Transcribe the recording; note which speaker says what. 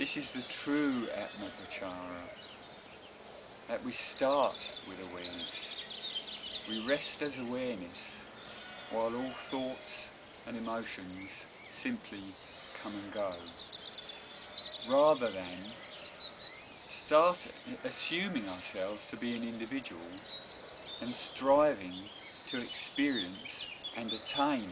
Speaker 1: This is the true Atma Atmapachara, that we start with awareness. We rest as awareness while all thoughts and emotions simply come and go. Rather than start assuming ourselves to be an individual and striving to experience and attain.